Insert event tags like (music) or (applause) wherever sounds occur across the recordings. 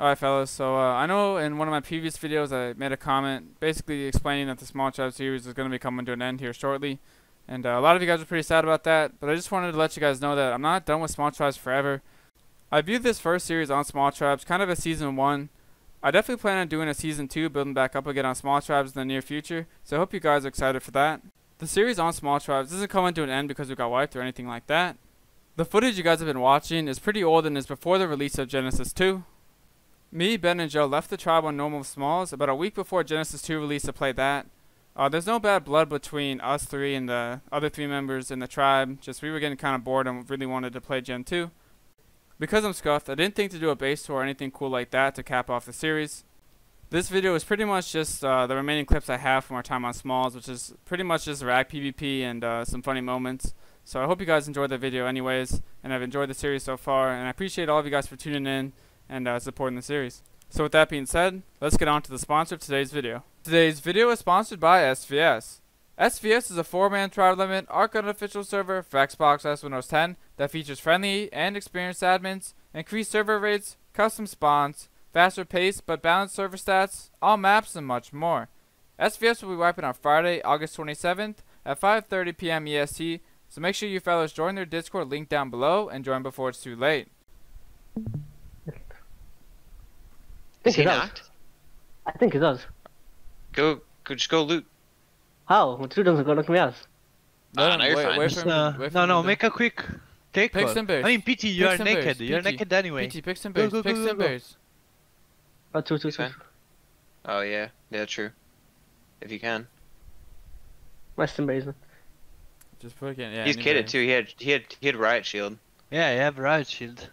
Alright fellas, so uh, I know in one of my previous videos I made a comment basically explaining that the Small Tribe series is going to be coming to an end here shortly. And uh, a lot of you guys are pretty sad about that, but I just wanted to let you guys know that I'm not done with Small Tribes forever. I viewed this first series on Small Tribes kind of as season 1. I definitely plan on doing a season 2 building back up again on Small Tribes in the near future, so I hope you guys are excited for that. The series on Small Tribes isn't coming to an end because we got wiped or anything like that. The footage you guys have been watching is pretty old and is before the release of Genesis 2. Me, Ben, and Joe left the tribe on normal smalls about a week before Genesis 2 released to play that. Uh, there's no bad blood between us three and the other three members in the tribe, just we were getting kind of bored and really wanted to play Gen 2. Because I'm scuffed, I didn't think to do a base tour or anything cool like that to cap off the series. This video is pretty much just uh, the remaining clips I have from our time on Smalls, which is pretty much just rag PvP and uh, some funny moments. So I hope you guys enjoyed the video anyways, and I've enjoyed the series so far, and I appreciate all of you guys for tuning in and uh, supporting the series. So with that being said, let's get on to the sponsor of today's video. Today's video is sponsored by SVS. SVS is a 4-man tribe limit ARK unofficial server for Xbox S Windows 10 that features friendly and experienced admins, increased server rates, custom spawns, faster pace but balanced server stats, all maps, and much more. SVS will be wiping on Friday, August 27th at 5.30 p.m. EST, so make sure you fellas join their Discord link down below and join before it's too late. Is he he does. knocked? I think he does. Go, go, just go loot. How? What two doesn't go look me ass? Ah, no, you're wait, fine. wait Just, for uh, wait no, no, make a quick take Pick some bears. I mean, PT, you Pick are naked. bears. You're PT. naked anyway. PT, pick some bears, go, pick go, some go, go. bears. Oh, two, two, two. Fine. Oh yeah, yeah, true. If you can. Western basement. Just put it in, yeah. He's any kitted too. He had, he had, he had riot shield. Yeah, you have riot shield.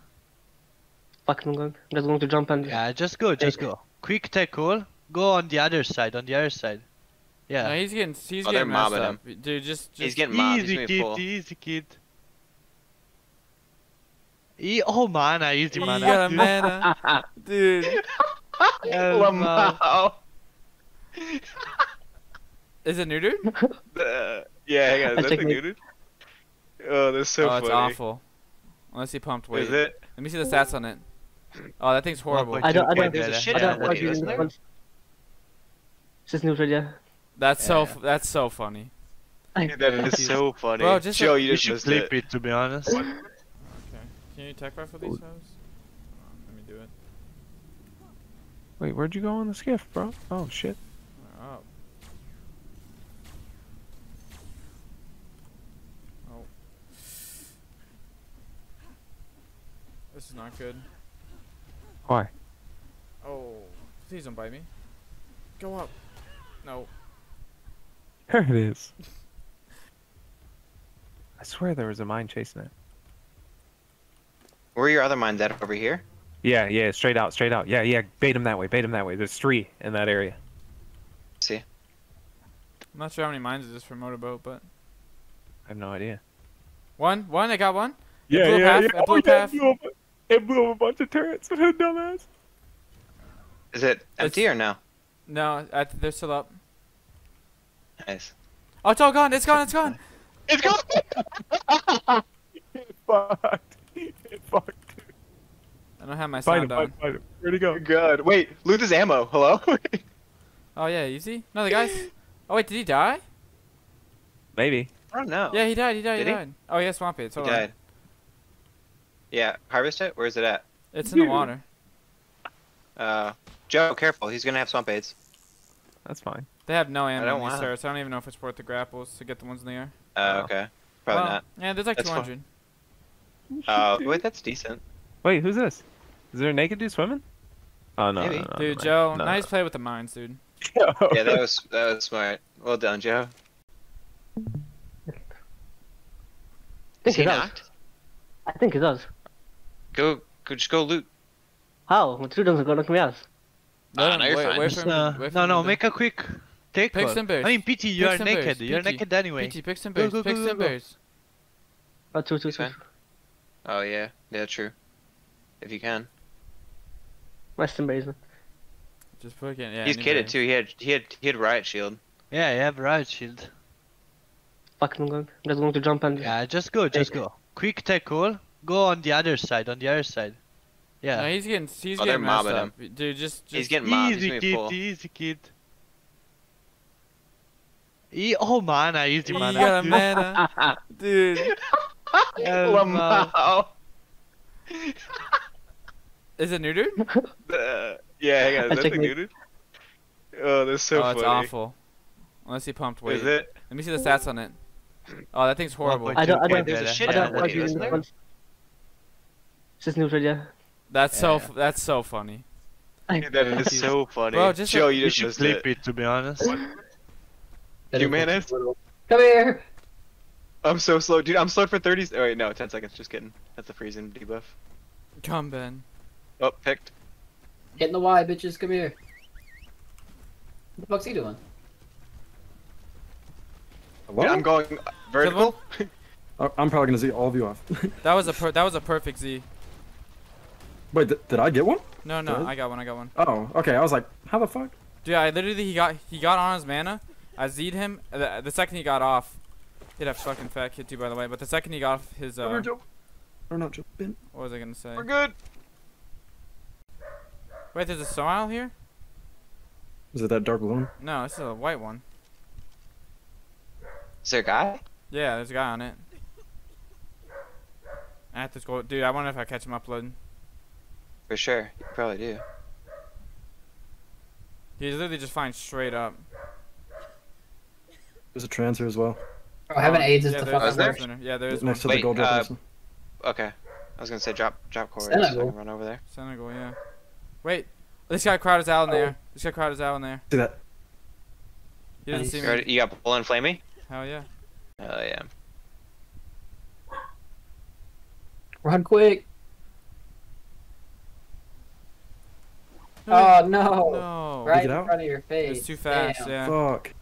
Fucking I'm going. I'm just going to jump and. Yeah, just go, just go. Quick take call. Go on the other side, on the other side. No, Yeah. he's getting, he's Oh, they're getting messed mobbing up. Dude, just, just. He's getting mobbed. Easy gonna kid, full. easy kid. E oh mana, easy You mana. got a mana. (laughs) Dude. Hell no. (laughs) Is it neutered? Uh, (laughs) yeah, hang on. I Is that think thing we- Oh, that's so oh, funny. it's awful. Unless he pumped weight. Is it? Let me see the stats on it. Oh, that thing's horrible. I don't. I Wait, don't. there's a shit I ton don't of like it, using isn't this there? It's just neutral, yeah. That's so, Yeah. f- that's so funny. Dude, that is so funny. Bro, just Joe, a- you You just should missed flip it. it, to be honest. Okay. Can you tech rifle these hoes? Let me do it. Wait, where'd you go on the skiff, bro? Oh shit. Oh. Oh. This is not good. Why? Oh. Please don't bite me. Go up. No. (laughs) There it is. (laughs) I swear there was a mine chasing it. Where are your other mines at over here? Yeah, yeah, straight out, straight out. Yeah, yeah, bait him that way, bait him that way. There's three in that area. See? I'm not sure how many mines is this for motorboat, but I have no idea. one, one. I got one. Yeah, blew yeah, half, yeah. it Oh, blew yeah, half. It blew, up, it blew up a bunch of turrets. What a dumbass. Is it empty or no? No, I, they're still up. Nice. Oh, it's all gone. It's gone. It's gone. It's gone! (laughs) It fucked. It fucked. I don't have my Find him, sound on. find, find him. Where'd he go? Good. Wait, loot his ammo. Hello? (laughs) Oh yeah, easy. No, the guys. (laughs) Oh wait, did he die? Maybe. I don't know. Yeah, he died. He died. Did he he? died. Oh yeah, swamp it. he Hold on. died. Yeah, harvest it? Where is it at? It's in the water. Uh, Joe, careful. He's gonna have swamp aids. That's fine. They have no ammo don't in these want it. turrets. I don't even know if it's worth the grapples to get the ones in the air. Uh, Oh. okay. Probably Well, not. Yeah, there's like That's 200. Oh, (laughs) wait, that's decent. Wait, who's this? Is there a naked dude swimming? Oh no, Maybe. no, no, Dude, no, Joe, no, nice play with the mines, dude. (laughs) Yeah, that was that was smart. Well done, Joe. I Is think he he knocked? I think he does. Go, go, just go loot. How? What two doesn't go look me ass? Ah, no, you're wait, fine. wait Just, for uh, wait no, no, make a quick take Pick and some bears. I mean, PT, you Pick are naked. You're naked anyway. PT, pick some Go, bears. go, pick go, some go, go. bears. Oh, two, two, He's two. Oh yeah, yeah, true. If you can. Western basement. Just put it. Yeah. He's any kitted too. He had he had he had riot shield. Yeah, you have riot shield. Fucking I'm going. I'm just going to jump and. Yeah, just go, just go. Quick take call. Go on the other side, on the other side. Yeah. No, he's getting he's Oh, they're getting messed mobbing up. Dude, just, just He's getting mobbed. Easy gonna kid, be full. easy kid. E oh man, I easy You man. got a (laughs) mana, dude. Lamau. Is it new dude? Uh, yeah, hang on. I Is that checked the new dude? Oh, that's so oh, funny. it's awful. Unless he pumped weight. Is it? Let me see the stats on it. Oh, that thing's horrible. point I don't- I don't- There's a shit I Yeah, don't what like is using there? this one. It's just neutral, yeah. That's Yeah, so yeah. f that's so funny. That is so (laughs) funny. Bro, just Joe, a- you You just should missed flip it. it to be honest. You managed? Come here! I'm so slow, dude. I'm slow for 30. Oh wait, no, 10 seconds. Just kidding. That's a freezing debuff. Come, Ben. Oh, picked. Hitting the Y, bitches. Come here. What the fuck's he doing? Hello? Yeah, I'm going vertical. (laughs) I'm probably gonna see all of you off. That was a per that was a perfect Z. Wait, th- did I get one? No, no, Really? I got one. I got one. Oh, okay. I was like, how the fuck? Dude, I literally he got he got on his mana. I Z'd him. The, the second he got off, he'd have fucking fat kid too, by the way. But the second he got off his uh, We're Or not Joe. Ben. what was I gonna say? We're good. Wait, there's a smile here? Is it that dark balloon? No, this is a white one. Is there a guy? Yeah, there's a guy on it. I have to go, dude. I wonder if I catch him uploading. For sure. You probably do. He's literally just flying straight up. There's a transfer as well. Bro, having Oh, AIDS is yeah, the there's Oh, fucking there? worst. Center. Yeah, there is Next to one. the gold Wait, uh, drop. Okay. I was gonna say drop drop core. Senegal. So I can run over there. Senegal, yeah. Wait, this guy crowd is out in there. This guy crowd is out in there. Do that? He doesn't Nice. see You, me. ready? you got bull and flamey? Hell yeah. Hell yeah. Run quick. Oh (laughs) no. No. Right Pick it in out? front of your face. It's too fast. Damn. Yeah. Fuck.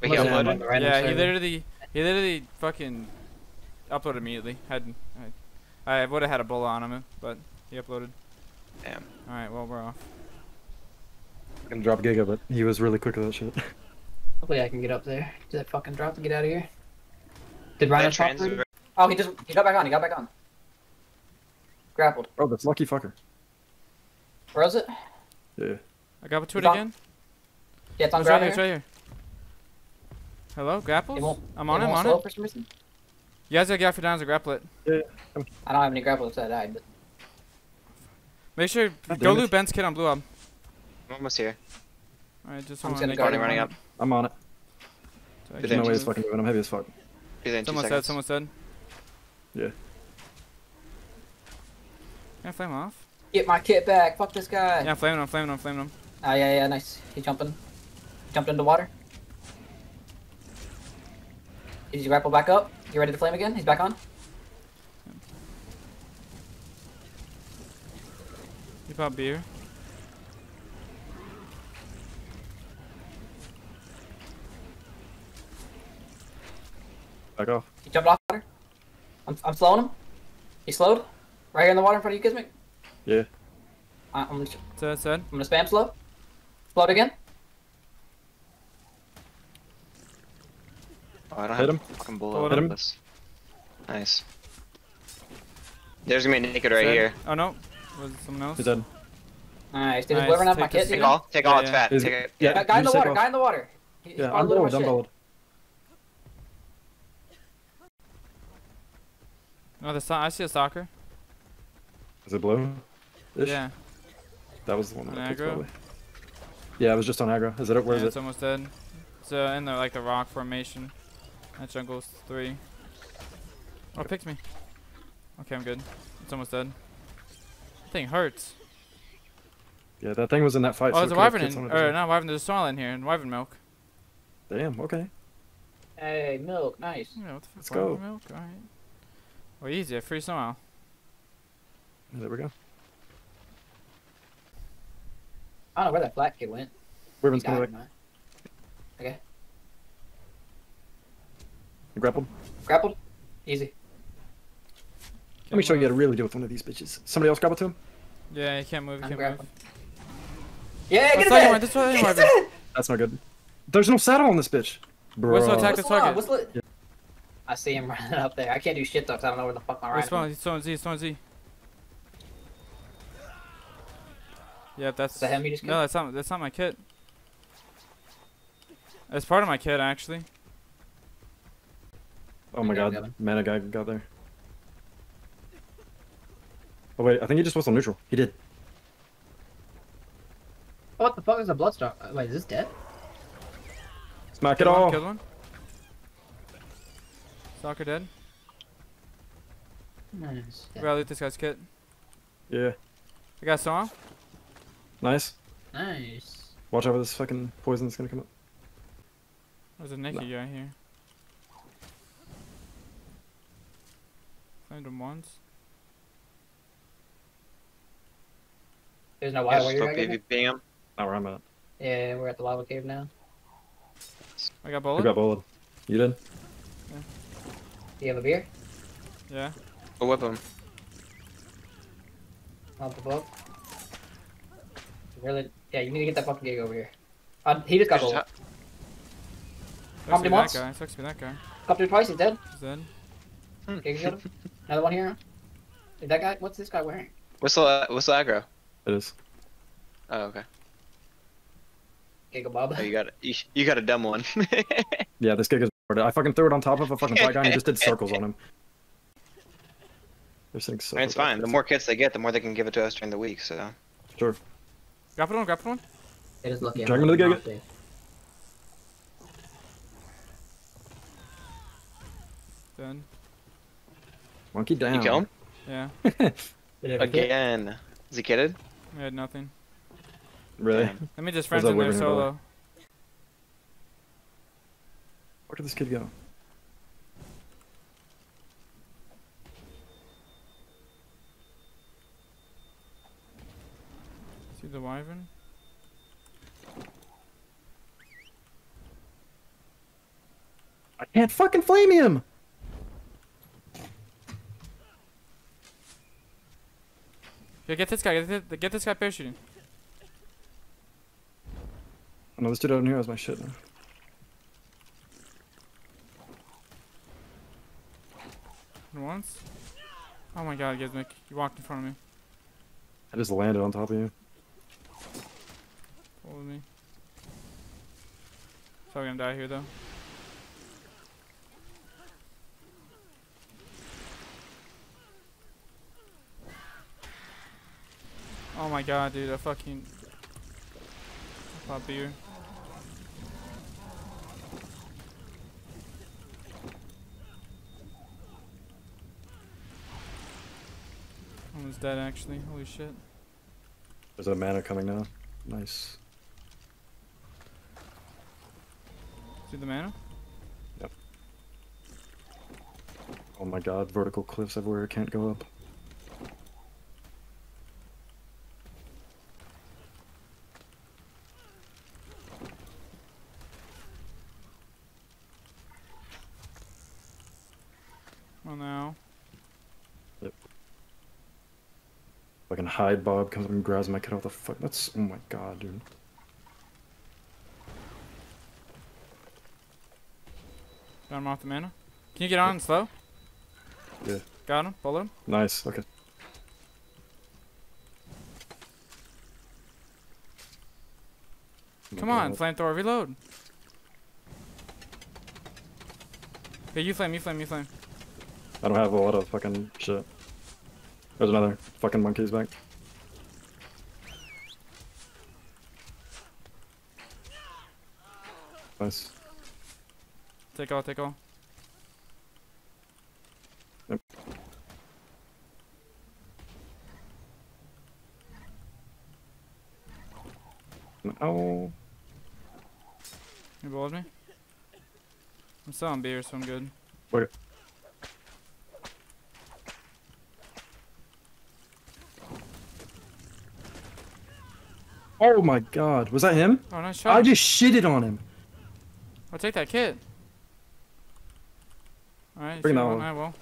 Wait, he uploaded? The random Yeah, he literally, he literally fucking uploaded immediately. Had, I, I would have had a bullet on him, but he uploaded. Damn. All right, well we're off. I'm gonna drop Giga, but he was really quick with that shit. (laughs) Hopefully I can get up there. Did that fucking drop to get out of here. Did Ryan That drop through? Oh, he just he got back on. He got back on. Grappled. Oh, that's lucky fucker. Where is it? Yeah. I got to it on- again. Yeah, it's on It's right ground here. It's here. right here. Hello, grapples. I'm on It him. won't On it. for some reason. You guys gotta get off your downs and grapple it. I don't have any grapples that I died, but Make sure God go damn loot Ben's kid on blue up. I'm almost here. All right, just I'm wanna just gonna go sure Already down. running I'm up. I'm on it. So I Good There's no can way it's move. fucking moving. I'm heavy as fuck. He's in two Someone said. Someone said. Yeah. Can I flame off? Get my kit back. Fuck this guy. Yeah, I'm flaming him. Flaming him. Flaming him. Ah, yeah, yeah, nice. He jumping. Jumped into water. Did you grapple back up? You ready to flame again? He's back on. You pop beer. Back off. He jumped off water. I'm, I'm slowing him. He slowed. Right here in the water in front of you, Gizmic. Yeah. I- I'm gonna, Said. Said. I'm gonna spam slow. Slowed again. Oh, I don't Hit have him. fucking Pull bullet it on him. this. Nice. There's gonna be a naked right said. here. Oh no. Was it someone else? He's dead. Nice. Did Nice, his liver have my take kit? Take all. Take all. Yeah, It's yeah. fat. Is- Take it. yeah. Guy, guy in the water. Guy in the water. He, he Yeah, I'm a. I'm more shit. No, the so- I see a soccer. Is it blue? Ish? Yeah. That was the one that On I picked aggro? probably. Yeah, it was just on aggro. Is it? Where is yeah, it? It's almost dead. It's uh, in the like the rock formation. That jungle's three. Oh, it picked me. Okay, I'm good. It's almost dead. That thing hurts. Yeah, that thing was in that fight. Oh, so there's a it could've wyvern in. Or not wyvern. There's a sorrel in here and wyvern milk. Damn. Okay. Hey, milk. Nice. Yeah, what the fuck? Let's wyvern go. Milk. All right. Well, easy. Free somehow. There we go. I don't know where that black kid went. He Wyvern's coming died, back. man. Okay. You grappled. Grappled. Easy. Let me show you how to really deal with one of these bitches. Somebody else grapple to him? Yeah, he can't move. You I'm can't grappling. move. Yeah, get it's it not back. that's not Get yours. it. That's not good. There's no saddle on this bitch. Bro. What's the attack? The the target. What's the? Yeah. I see him (laughs) running up there. I can't do shit though, 'cause I don't know where the fuck my Where's rifle. spawn? He's throwing Z. He's throwing Z. Yeah, that's. Is that him you just No, that's not. That's not my kit. That's part of my kit, actually. Oh my Okay, god, coming. mana guy got there. Oh wait, I think he just whistled neutral. He did. Oh, what the fuck is a bloodstalk? Uh, Wait, is this dead? Smack it Killed one, all. Killed one. Stalker dead. Nice. We gotta loot this guy's kit. Yeah, I got some. Nice. Nice. Watch out for this fucking poison that's gonna come up. There's a naked guy here. Flamed him once. There's no Yeah, wild still warrior. guy PvPing him. Not where I'm at. Yeah, we're at the lava cave now. I got Who bullet. got bullet? You did? Yeah. Do you have a beer? Yeah. Go whip him. Not the boat. Really? Yeah, you need to get that fucking gig over here. Uh, he just got Just bullet. ha- Sucks him that once? guy. Sucks to be that guy. Got through twice, he's dead. He's dead. Gig killed him. Another one here. Is that guy? What's this guy wearing? Whistle, uh, whistle aggro. It is. Oh, okay. Giga Bob. Oh, you got you, you got a dumb one. (laughs) Yeah, this gig is. I fucking threw it on top of a fucking black guy and he just did circles on him. They're saying so. I mean, it's fine. The more kits they get, the more they can give it to us during the week. So Sure. Grapple one. Grapple one. It is lucky. I'm Drag to the fucking Giga. off, dude. Dead. Monkey down. you kill him Yeah. (laughs) Did it hit? again. Is he kitted? I had nothing. Really? Damn. Let me just Where's friends in there solo. Where did this kid go? The wyvern? I can't fucking flame him. Yeah, get this guy. Get this, get this guy parachuting. Oh, no, this dude out here has my shit now. Once. Oh my god, Gizmic. You walked in front of me. I just landed on top of you. Follow me. Probably gonna die here though. Oh my god, dude, I fucking pop beer. Almost dead actually, holy shit. There's a mana coming now. Nice. The mana? Oh my god, vertical cliffs everywhere. I can't go up. Well Oh no. Fucking hide Bob comes up and grabs my kid. What the fuck? That's oh my god, dude. Got him off the mana. Can you get on slow? Yeah. Got him, bullet him. Nice. Okay. Come on, flamethrower, reload. Yeah, you flame, you flame, you flame. I don't have a lot of fucking shit. There's another fucking monkey's back. Nice. Take all, take all. Yep. Oh, You bullet me? I'm still on beer, so I'm good. Wait. oh my god, was that him? Oh, nice shot. I just shitted on him. I'll take that kit. Alright, Bring that one. I will.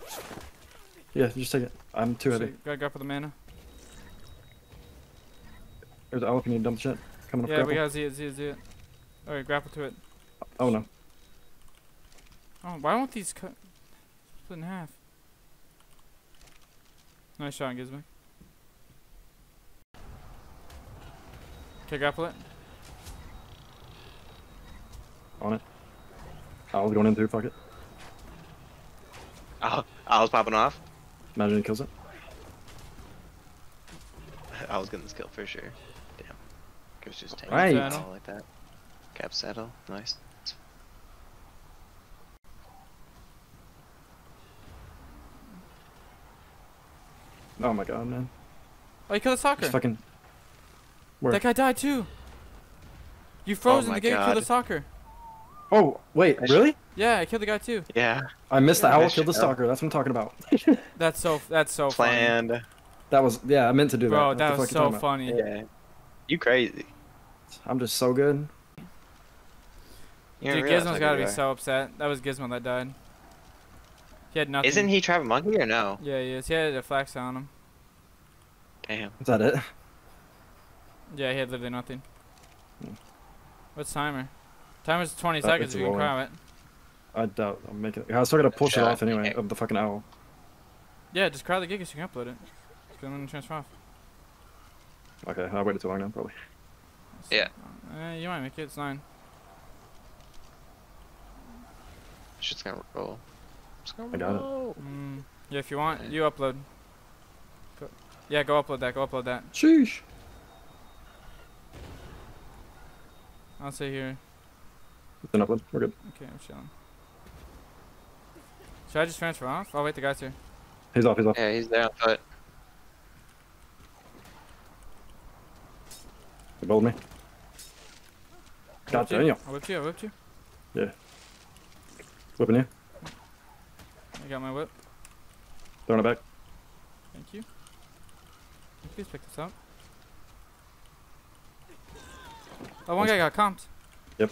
Yeah, just take it. I'm too heavy. Sweet, Gotta go for the mana. There's an elephant. You dump shit. Coming up. Yeah, we gotta see it, see it, see it. Alright, grapple to it. Oh no. Oh, why won't these cut? Split in half. Nice shot, Gizmic. Okay, grapple it. On it. I was going in through, fuck it. Oh, I was popping off. Imagine he kills it. I was getting this kill for sure. Damn. Gives just tank Right. all like that. Cap saddle, nice. Oh my god, man. Oh, you killed a soccer. Just fucking. Where? That guy died too. You froze oh in my the game, killed a soccer. Oh, wait, really? Yeah, I killed the guy too. Yeah, I missed the Yeah, owl, killed the stalker. That's what I'm talking about. (laughs) That's so. That's so funny. planned. That was, yeah, I meant to do that. Bro, What that was so talking about? funny. Yeah. You crazy. I'm just so good. You don't Dude, realize Gizmo's how gotta be you so upset. That was Gizmo that died. He had nothing. Isn't he Travis Monkey or no? Yeah, he is. He had a flax on him. Damn. Is that it? Yeah, he had literally nothing. Hmm. What's timer? Timer's 20 Uh, seconds. it's You can rolling. crown it. I doubt I'm making it. I still gotta push it off anyway, of the fucking owl. Yeah, just crowd the gigas. You can upload it. Just go and transfer off. Okay, I waited too long now, probably. Yeah. Uh, you might make it. It's nine. Shit's gonna roll. It's gonna I got it. roll. Mm, yeah, if you want, you upload. Go, yeah, go upload that. Go upload that. Sheesh. I'll say here. Then upload. We're good. Okay, I'm chilling. Should I just transfer off? Oh wait, the guy's here. He's off, he's off. Yeah, he's there on foot. He bowled me. I God whipped you. damn. I whipped you. I whipped you. Yeah. Whipping you. I got my whip. Throwing it back. Thank you. Please pick this up. Oh, one guy got comped. Yep.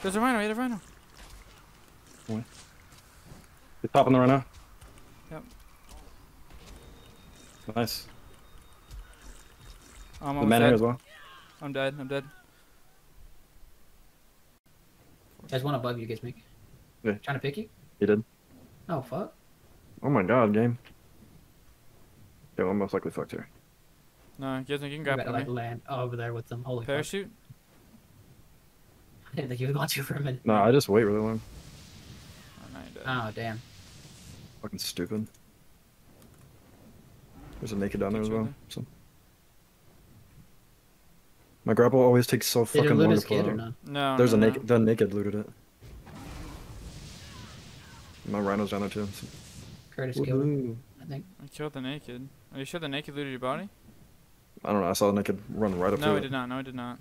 There's a rhino. He had a rhino. He's popping the rhino. Yep. Nice. I'm The almost man dead. here as well. I'm dead. I'm dead. There's one above you, Gizmic. Yeah. Trying to pick you? He did. Oh, fuck. Oh my god, game. Yo, I'm most likely fucked here. No, Gizmo, you can You grab gotta me. like land over there with them. Holy fuck. Parachute. I didn't think you were going to for a minute. No, I just wait really long. Oh, no, you're dead. Oh, damn. Fucking stupid. There's a naked down there as well. So. My grapple always takes so Did you fucking loot long his to pull kid or out. no? No. There's no, a no. naked. The naked looted it. My rhino's down there too. so- Kurtis killed him, I think. I killed the naked. Are you sure the naked looted your body? I don't know. I saw the naked run right up No, to he it. did not. No, he did not.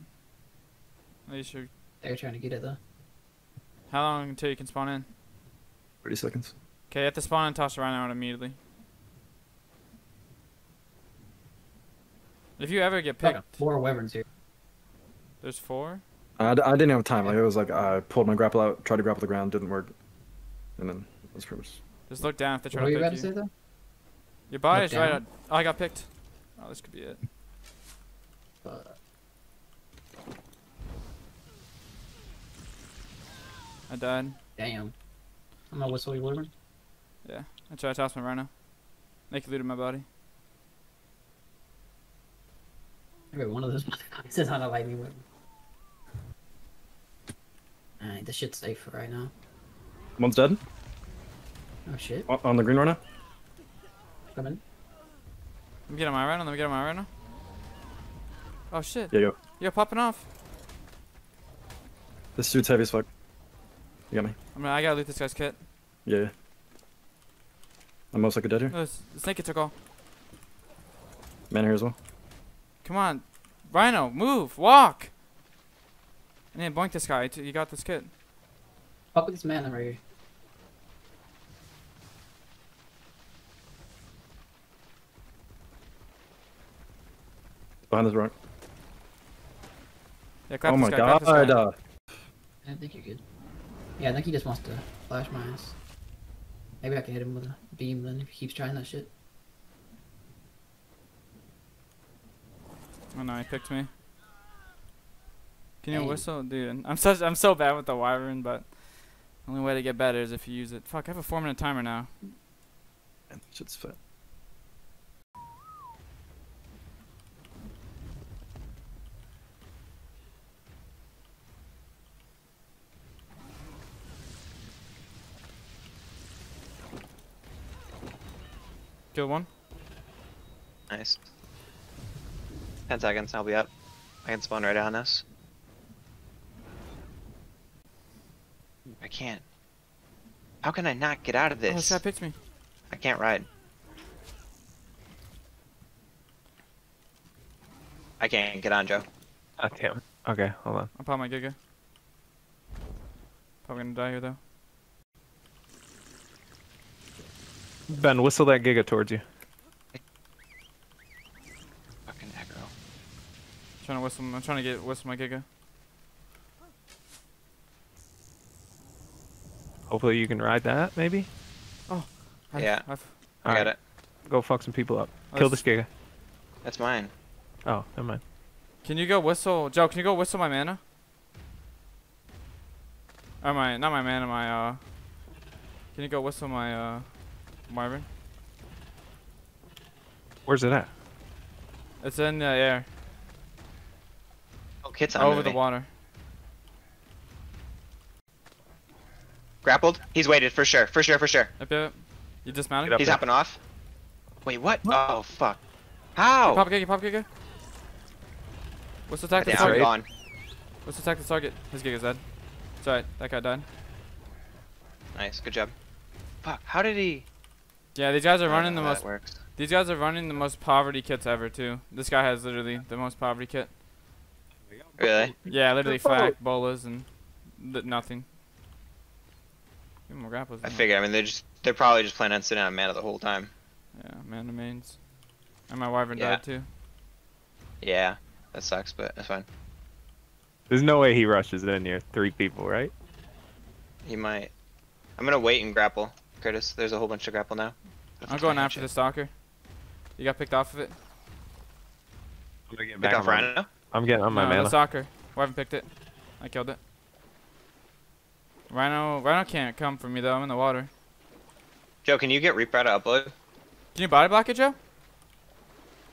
Are you sure? They were trying to get it, though. How long until you can spawn in? 30 seconds. Okay, you have to spawn and toss the rhino out immediately. If you ever get Fuck, picked, Four wyverns here. there's four. I, d- I didn't have time. Like it was like I pulled my grapple out, tried to grapple the ground, didn't work, and then that's pretty much. Just look down if they What try were to you about pick to you. say, though? Your body Look is right. Out. Oh, I got picked. Oh, this could be it. Uh, I died. damn. I'm gonna whistle your Yeah. I tried to toss my rhino. Naked looted my body. Every one of those (laughs) motherfuckers is on a lightning whip. Alright, this shit's safe for right now. One's dead. Oh shit. On, on the green runner. Coming. Let me get on my rhino. Let me get on my rhino. Oh shit. Yeah, yo. You're popping off. This dude's heavy as fuck. You got me. I mean, I gotta loot this guy's kit. Yeah. yeah. I'm most likely dead here. No, this, this naked took all. Man here as well. Come on, Rhino, move, walk. And then boink this guy. You got this kid. Fuck with this man right here. Behind this rock. Yeah, clap Oh this my guy. god. Clap this guy. I think you're good. Yeah, I think he just wants to flash my ass. Maybe I can hit him with a beam then if he keeps trying that shit. Oh no, he picked me. Can you Dang. whistle, dude? I'm such I'm so bad with the wyvern, but the only way to get better is if you use it. Fuck, I have a four minute timer now. man, shit's fat. Kill one. Nice. Ten seconds, I'll be up. I can spawn right on us. I can't. How can I not get out of Oh, this this? guy picked me. I can't ride. I can't get on, Joe. Oh, damn. Okay, hold on. I'll pop my Giga. Probably gonna die here though. Ben, whistle that Giga towards you. Fucking aggro. trying to whistle. I'm trying to get whistle my Giga. Hopefully you can ride that, maybe? I've- Yeah. I've- I Alright, got it. Go fuck some people up. Oh, Kill this- this Giga. That's mine. Oh, never mind. Can you go whistle, Joe? Can you go whistle my mana? Or my, not my mana, my uh. Can you go whistle my uh, Marvin? Where's it at? It's in the air, Oh, kit's on over the water. Grappled. He's waited for sure. For sure. For sure. Yep, yep. You dismounted? Up He's there. hopping off. Wait, what? Oh fuck. How? Pop Giga, pop Giga. What's the attack the Yeah, target? gone. What's the attack the target? His Giga's dead. Sorry, that guy died. Nice. Good job. Fuck. How did he? Yeah, these guys are running the most. works. These guys are running the most poverty kits ever too. This guy has literally the most poverty kit. Really? Yeah, literally flak, bolas, and th- nothing. Give more grapples. I isn't figure. I mean, they're just they're probably just planning on sitting on mana the whole time. Yeah, man remains. And my wyvern Yeah. died too. Yeah. That sucks, but that's fine. There's no way he rushes in here. Three people, right? He might. I'm gonna wait and grapple. Kurtis, there's a whole bunch of grapple now. I'm going after the stalker. You got picked off of it. I'm gonna get Pick back off on my, Rhino. I'm getting on my no, the mana. haven't picked it. I killed it. Rhino, Rhino can't come for me though. I'm in the water. Joe, can you get Reaper to upload? Can you body block it, Joe?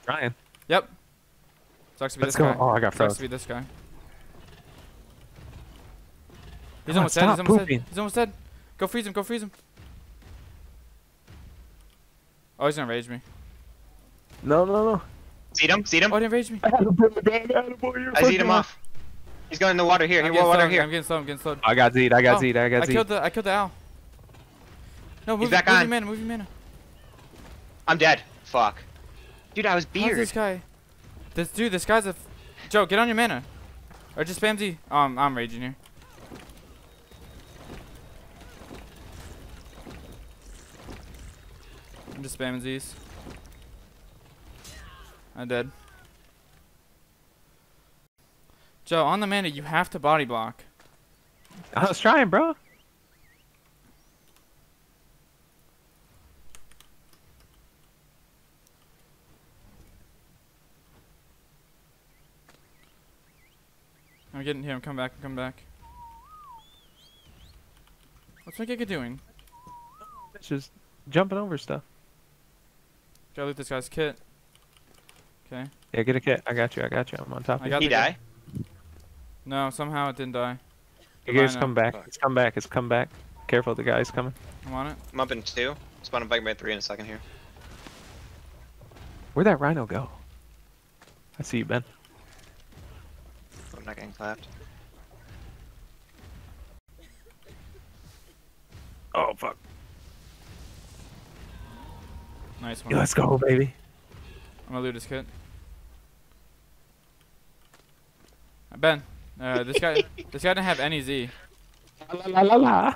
Trying. Yep. Sucks to be Let's this go. guy. Oh, I got Sucks froze. to be this guy. He's Come on, almost dead. He's almost pooping. dead. He's almost dead. Go freeze him. Go freeze him. Oh, he's gonna rage me. No, no, no. Seed him. Seed him. Oh, he didn't rage me. I seed him off. He's going in the water here. I'm Here, water slow, here. I'm getting slow. I'm getting slow. I got Zed. I got Oh, Zed. I got Zed. I killed the. I killed the owl. No, move, back move your mana. Move your mana. I'm dead. Fuck. Dude, I was How's this guy? This dude. This guy's a. F- Joe, get on your mana. Or just spam Z. Oh, I'm, I'm raging here. I'm just spamming these. I'm dead. Joe, on the mana, you have to body block. I was trying, bro. I'm getting here. I'm coming back. I'm coming back. What's my Giga doing? It's just jumping over stuff. Gotta loot this guy's kit. Okay. Yeah, get a kit. I got you. I got you. I'm on top I of you. got He the guy. die? No, somehow it didn't die. Hey, guys, come back. It's come back. It's come back. Careful, the guy's coming. I'm on it. I'm up in two. Spawn a bike by three in a second here. Where'd that rhino go? I see you, Ben. I'm not getting clapped. Oh, fuck. Nice one. Yeah, let's go, baby. I'm gonna loot his kit. Uh, Ben, uh, this guy, (laughs) this guy didn't have any Z. La, la, la, la.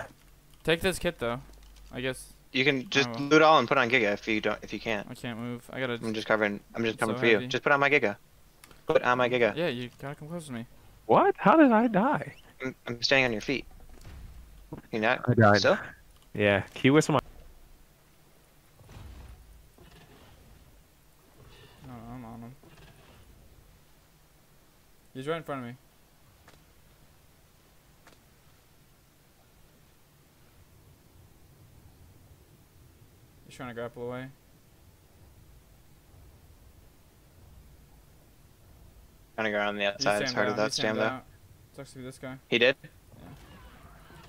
Take this kit though. I guess You can just will. loot all and put on Giga if you don't if you can't. I can't move. I gotta. I'm just covering. I'm just So for heavy. you. Just put on my Giga. Put on my Giga. Yeah, you gotta come close to me. What? How did I die? I'm, I'm standing on your feet. You not? I died. Still? Yeah, can you whistle my... No, I'm on him. He's right in front of me. He's trying to grapple away. Trying to go around the outside. It's stammed hard out, without he's stam stammed though. out. Sucks to be this guy. He did?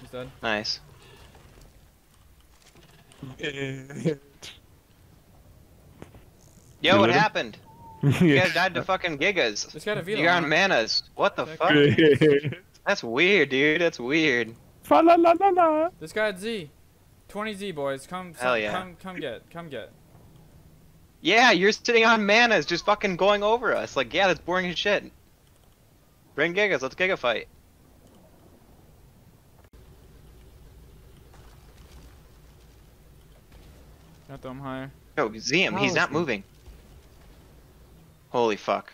He's dead. Nice. (laughs) Yo, what happened? (laughs) You guys died to fucking gigas. This got a veto. You're on manas. What the fuck? (laughs) That's weird, dude. That's weird. Fa la la la la. This guy had Z. 20 Z boys. Come, Hell yeah. come, come get, come get. Yeah, you're sitting on manas, just fucking going over us. Like, yeah, that's boring as shit. Bring gigas. Let's giga fight. Got them higher. Yo, see him. He's Oh, not moving. Holy fuck.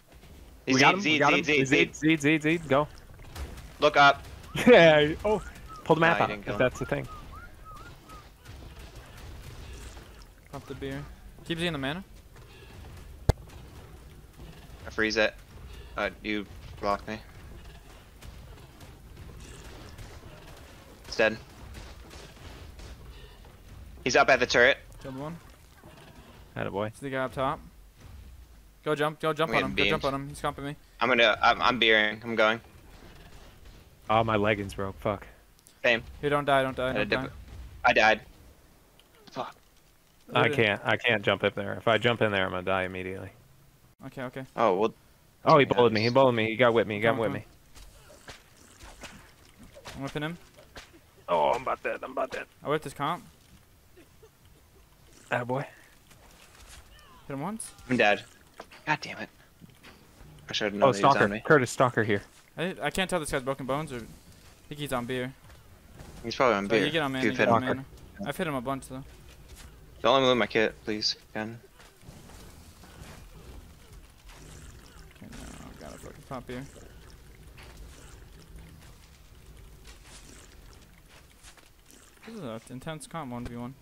We Zed, got him. We Zed, got him. Zed, Zed, Zed, Zed, Zed, Zed, go. Look up. Yeah. Oh, pull the Nah, map you out. didn't kill If him. that's the thing. Pump the beer. Keep Z in the mana. I freeze it. Uh, you blocked me. It's dead. He's up at the turret. Killed one. Attaboy. See the guy up top. Go jump, go jump We on have him. Go jump on him. He's comping me. I'm gonna. I'm, I'm beering. I'm going. Oh, my leggings broke. Fuck. Same. Here, don't die, don't die, I, don't die. I died. Fuck. I can't. I can't jump up there. If I jump in there, I'm gonna die immediately. Okay, okay. Oh well. Oh, he Yeah, bullied me. He just- bullied me. He got with me. He got Come with me. I'm whipping him. Oh, I'm about dead. I'm about dead. I whipped his comp. Attaboy. Hit him once. I'm dead. God damn it. I should have known Oh, that he was on stalker. me. Kurtis, stalker here. I, I can't tell this guy's broken bones or. I think he's on beer. He's probably on But beer. you get on man. You've hit get on him. I've hit him a bunch though. Don't let me lose my kit, please. Again. Okay, no, I gotta fucking pop beer. This is an intense comp 1v1.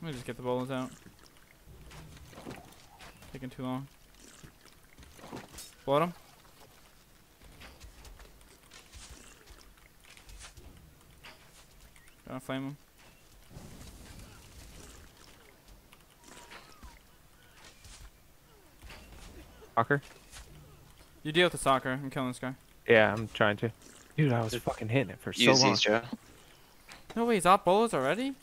Let me just get the bowlers out. Taking too long. Blood him. Gonna flame him. Stalker. You deal with the soccer. I'm killing this guy. Yeah, I'm trying to. Dude, I was fucking hitting it for so long. Joe. No way, he's off bowlers already?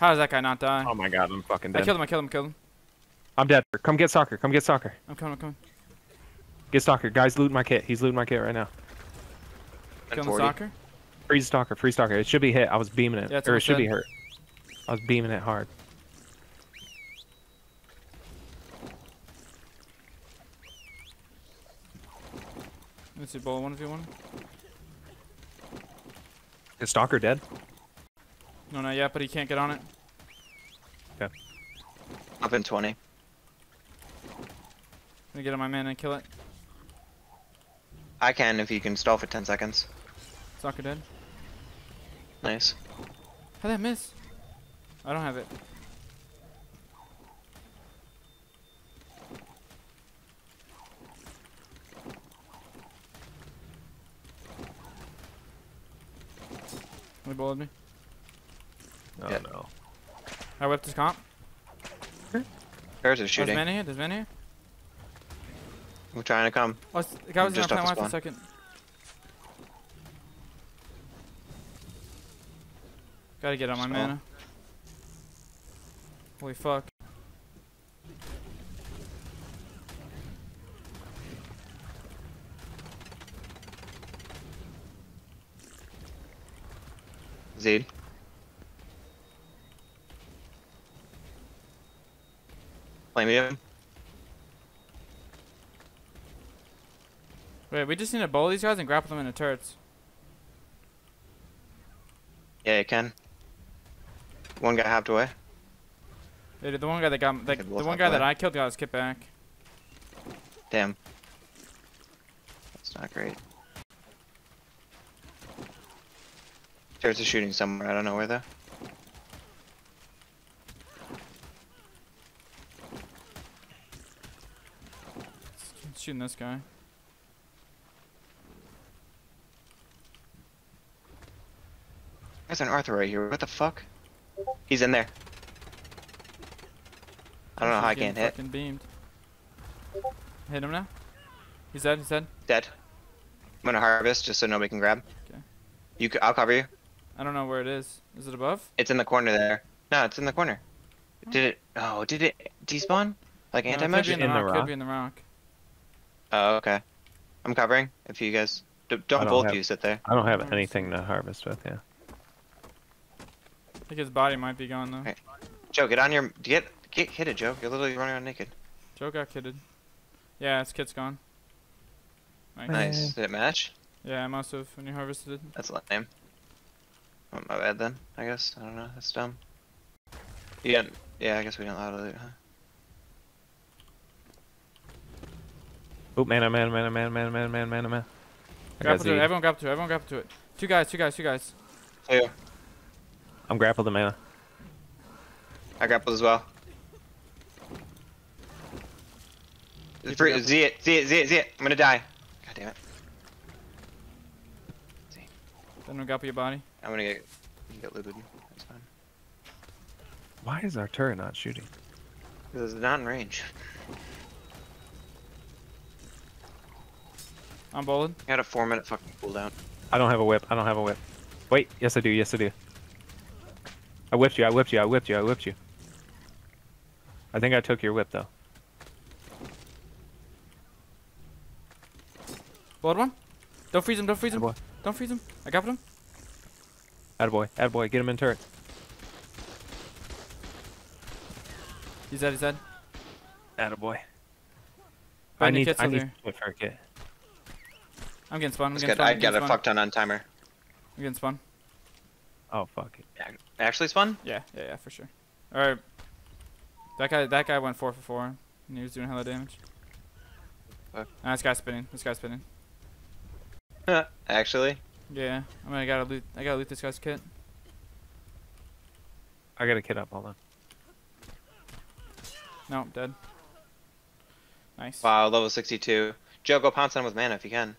How does that guy not die? Oh my god, I'm fucking dead. I dead. killed him, I killed him, I killed him. I'm dead. Come get soccer. Come get soccer. I'm coming, I'm coming. Get stalker. Guys, loot my kit. He's looting my kit right now. And Killing the 40. Freeze stalker. Free stalker. It should be hit. I was beaming it. Yeah, or it almost should be dead. hurt. I was beaming it hard. Let's see, bowl 1v1. Is stalker dead? No, not yet, but he can't get on it. Okay. Up in 20. Let me get on my man and kill it. I can if you can stall for 10 seconds. Soccer dead. Nice. How'd that miss? I don't have it. They bowled me. Oh Yeah. no. I whipped his comp. Bears are There's shooting. man here, there's man here. I'm trying to come. Oh, the guy was in our Just off plan the one for a second. Gotta get on my Spawn. mana. Holy fuck. Zed. Flame him. Wait, we just need to bowl these guys and grapple them into turrets. Yeah, you can. One guy hopped away. Yeah, the one guy that got could the one guy that. I killed got his kit back. Damn. That's not great. There's a shooting somewhere. I don't know where though. He's shooting this guy. There's an Arthur right here. What the fuck? He's in there. I don't know how I He's can't hit. Fucking beamed. Hit him now. He's dead. He's dead. Dead. I'm gonna harvest just so nobody can grab. Okay. You, c- I'll cover you. I don't know where it is. Is it above? It's in the corner there. No, it's in the corner. Did it? Oh, did it despawn? Like No, it anti could be in the In the rock. Could be in the rock. Oh, okay. I'm covering. If you guys d- don't, don't both have- you sit there. I don't have Nice. anything to harvest with. Yeah. I think his body might be gone though. Okay. Joe, get on your get get hit it, Joe. You're literally running around naked. Joe got kitted. Yeah, his kit's gone. Nice. Nice. Did it match? Yeah, I must have when you harvested it. That's lame. Oh, my bad then. I guess I don't know. That's dumb. Yeah. Yeah. I guess we didn't allow it. Huh? Oh, mana, oh, mana, oh, mana, oh, mana, mana, mana, mana, mana, mana. I got Grapple to it. Everyone grapple to it. Everyone grapple to it. Two guys. Two guys. Two guys. Oh, yeah. I'm grappled the mana. I grappled as well. Free. Z it, Z it, Z it, Z it. I'm gonna die. God damn it. Then we grapple your body. I'm gonna get get looted. That's fine. Why is our turret not shooting? Because it's not in range. I'm bowling. I had a four minute fucking cooldown. I don't have a whip. I don't have a whip. Wait. Yes, I do. Yes, I do. I whipped you. I whipped you. I whipped you. I whipped you. I think I took your whip though. Bowled one. Don't freeze him. Don't freeze him. Attaboy. Don't freeze him. I grappled him. Attaboy. Attaboy. Get him in turret. He's dead. He's dead. Attaboy. I Find the need. kits I need here. to for a kit. I'm getting spun. I'm That's getting good. spun. I I'm got getting a spun. fuck ton on timer. I'm getting spun. Oh fuck it. Actually spun? Yeah. Yeah. Yeah. For sure. All right. That guy. That guy went four for four, and he was doing hella damage. Fuck. Nah, this guy's spinning. This guy's spinning. (laughs) Actually. Yeah. I mean, I gotta loot. I gotta loot this guy's kit. I got a kit up. Hold on. No, I'm dead. Nice. Wow, level 62. Joe, go pounce on him with mana if you can.